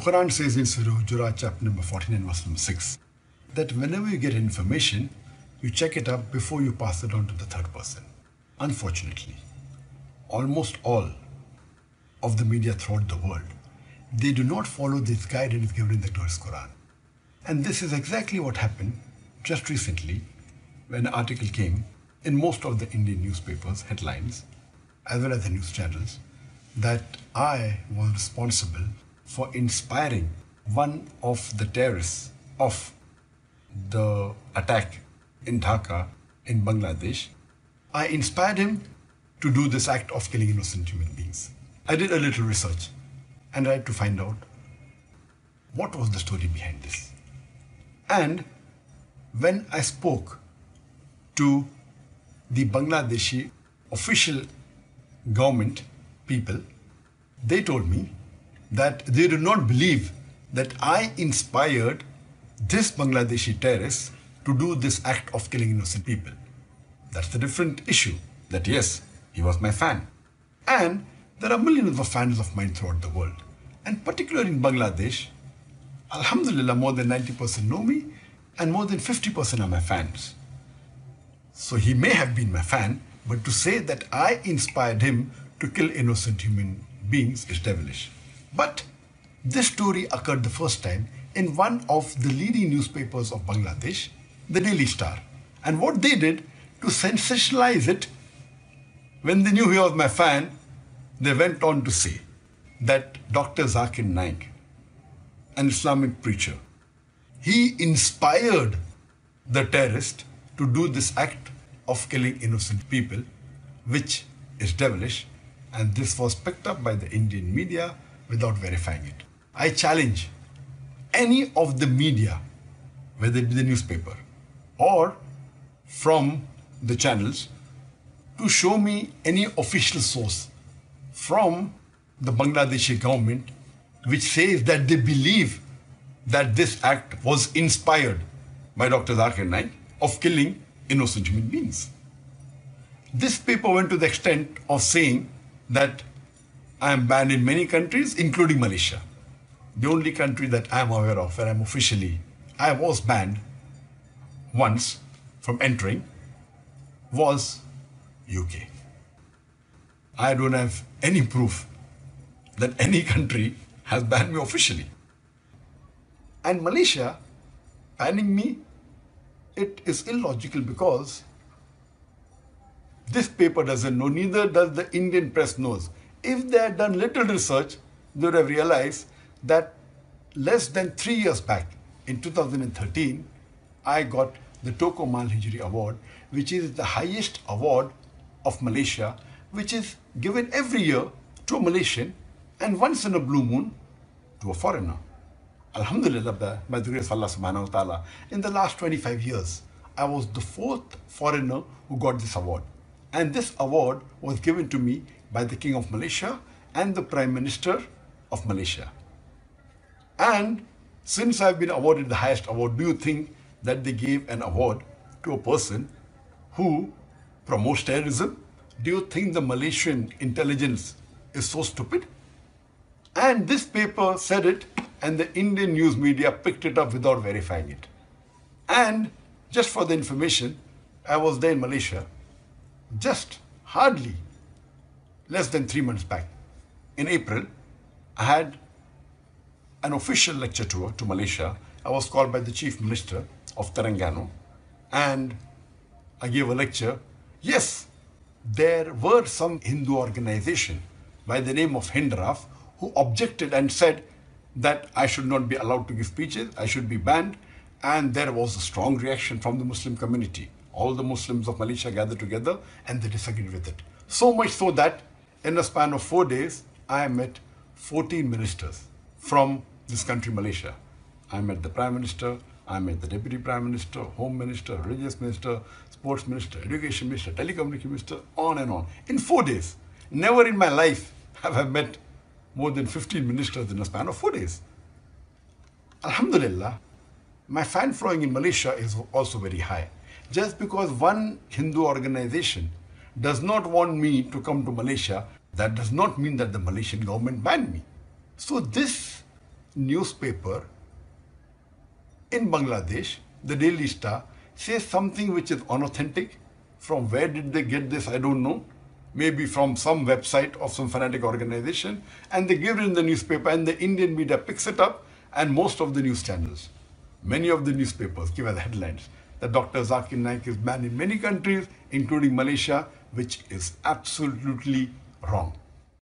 Quran says in Surah Hujurat, chapter number 49, verse number 6, that whenever you get information, you check it up before you pass it on to the third person. Unfortunately, almost all of the media throughout the world, they do not follow this guidance given in the glorious Quran. And this is exactly what happened just recently when an article came in most of the Indian newspapers, headlines, as well as the news channels, that I was responsible for inspiring one of the terrorists of the attack in Dhaka in Bangladesh. I inspired him to do this act of killing innocent human beings. I did a little research and I had to find out what was the story behind this. And when I spoke to the Bangladeshi official government people, they told me that they do not believe that I inspired this Bangladeshi terrorist to do this act of killing innocent people. That's the different issue. That yes, he was my fan. And there are millions of fans of mine throughout the world. And particularly in Bangladesh, Alhamdulillah, more than 90% know me and more than 50% are my fans. So he may have been my fan, but to say that I inspired him to kill innocent human beings is devilish. But this story occurred the first time in one of the leading newspapers of Bangladesh, the Daily Star. And what they did to sensationalize it, when they knew he was my fan, they went on to say that Dr. Zakir Naik, an Islamic preacher, he inspired the terrorist to do this act of killing innocent people, which is devilish, and this was picked up by the Indian media without verifying it. I challenge any of the media, whether it be the newspaper or from the channels, to show me any official source from the Bangladeshi government which says that they believe that this act was inspired by Dr. Zakir Naik of killing innocent human beings. This paper went to the extent of saying that I am banned in many countries, including Malaysia. The only country that I am aware of where I'm officially, I was banned once from entering was UK. I don't have any proof that any country has banned me officially. And Malaysia banning me, it is illogical because this paper doesn't know, neither does the Indian press knows. If they had done little research, they would have realized that less than three years back, in 2013, I got the Tokoh Maal Hijrah Award, which is the highest award of Malaysia, which is given every year to a Malaysian and once in a blue moon to a foreigner. Alhamdulillah, by the grace of Allah subhanahu wa ta'ala, in the last 25 years, I was the fourth foreigner who got this award. And this award was given to me by the King of Malaysia and the Prime Minister of Malaysia. And since I've been awarded the highest award, do you think that they gave an award to a person who promotes terrorism? Do you think the Malaysian intelligence is so stupid? And this paper said it, and the Indian news media picked it up without verifying it. And just for the information, I was there in Malaysia just hardly less than three months back. In April, I had an official lecture tour to Malaysia. I was called by the Chief Minister of Terengganu and I gave a lecture. Yes, there were some Hindu organization by the name of Hindraf who objected and said that I should not be allowed to give speeches, I should be banned, and there was a strong reaction from the Muslim community. All the Muslims of Malaysia gathered together and they disagreed with it. So much so that in a span of four days, I met 14 ministers from this country, Malaysia. I met the Prime Minister, I met the Deputy Prime Minister, Home Minister, Religious Minister, Sports Minister, Education Minister, Telecommunication Minister, on and on. In four days. Never in my life have I met more than 15 ministers in a span of four days. Alhamdulillah, my fan following in Malaysia is also very high. Just because one Hindu organization does not want me to come to Malaysia, that does not mean that the Malaysian government banned me. So this newspaper in Bangladesh, the Daily Star, says something which is unauthentic. From where did they get this? I don't know. Maybe from some website of some fanatic organization, and they give it in the newspaper, and the Indian media picks it up, and most of the news channels, many of the newspapers give as headlines that Dr. Zakir Naik is banned in many countries, including Malaysia, which is absolutely wrong.